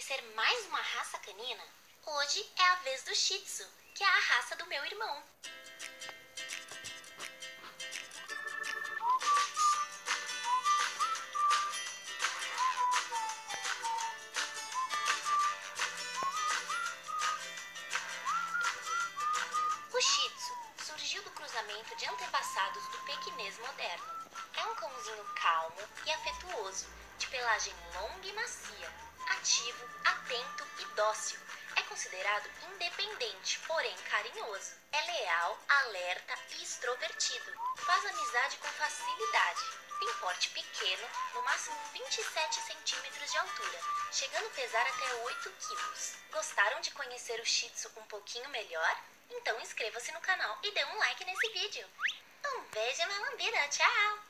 Conhecer mais uma raça canina? Hoje é a vez do Shih Tzu, que é a raça do meu irmão. O Shih Tzu surgiu do cruzamento de antepassados do pequinês moderno. É um cãozinho calmo e afetuoso, de pelagem longa e macia, ativo, dócil. É considerado independente, porém carinhoso. É leal, alerta e extrovertido. Faz amizade com facilidade. Tem porte pequeno, no máximo 27 centímetros de altura, chegando a pesar até 8 quilos. Gostaram de conhecer o Shih Tzu um pouquinho melhor? Então inscreva-se no canal e dê um like nesse vídeo. Um beijo uma lambida, tchau!